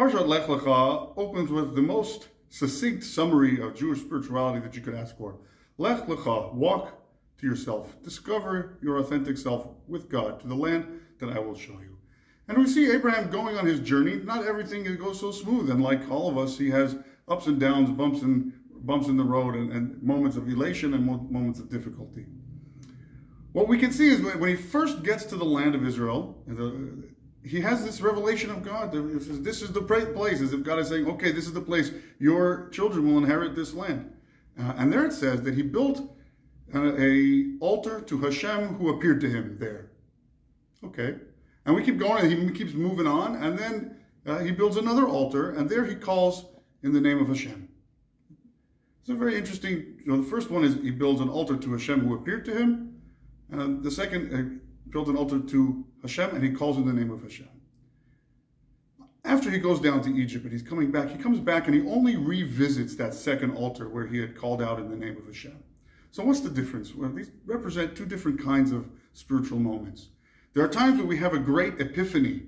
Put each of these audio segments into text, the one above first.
Parshat Lech Lecha opens with the most succinct summary of Jewish spirituality that you could ask for. Lech Lecha, walk to yourself, discover your authentic self with God to the land that I will show you. And we see Abraham going on his journey. Not everything goes so smooth, and like all of us, he has ups and downs, bumps and bumps in the road, and, and moments of elation and moments of difficulty. What we can see is when he first gets to the land of Israel, the, he has this revelation of God. This is the place, as if God is saying, okay, this is the place. Your children will inherit this land. Uh, and there it says that he built a, a, altar to Hashem who appeared to him there. Okay. And we keep going, and he keeps moving on, and then uh, he builds another altar, and there he calls in the name of Hashem. It's a very interesting, you know, the first one is he builds an altar to Hashem who appeared to him, and the second, uh, built an altar to Hashem and he calls in the name of Hashem. After he goes down to Egypt and he's coming back, he comes back and he only revisits that second altar where he had called out in the name of Hashem. So what's the difference? Well, these represent two different kinds of spiritual moments. There are times when we have a great epiphany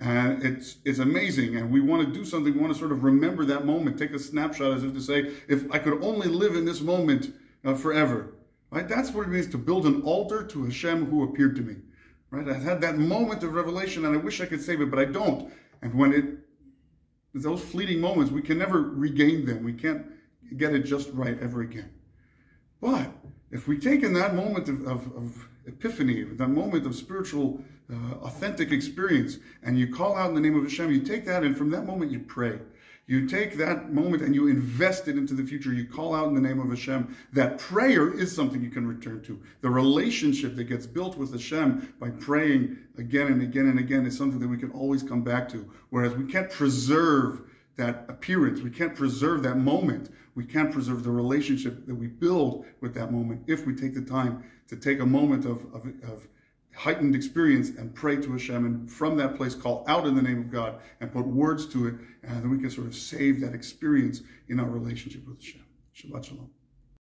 and it's, it's amazing and we want to do something, we want to sort of remember that moment, take a snapshot as if to say, if I could only live in this moment uh, forever. Right? That's what it means to build an altar to Hashem who appeared to me. Right? I had that moment of revelation and I wish I could save it, but I don't. And when it, those fleeting moments, we can never regain them. We can't get it just right ever again. But if we take in that moment of, of, of epiphany, that moment of spiritual, uh, authentic experience, and you call out in the name of Hashem, you take that and from that moment you pray. You take that moment and you invest it into the future. You call out in the name of Hashem. That prayer is something you can return to. The relationship that gets built with Hashem by praying again and again and again is something that we can always come back to. Whereas we can't preserve that appearance. We can't preserve that moment. We can't preserve the relationship that we build with that moment if we take the time to take a moment of, of, of heightened experience and pray to Hashem and from that place call out in the name of God and put words to it and then we can sort of save that experience in our relationship with Hashem. Shabbat Shalom.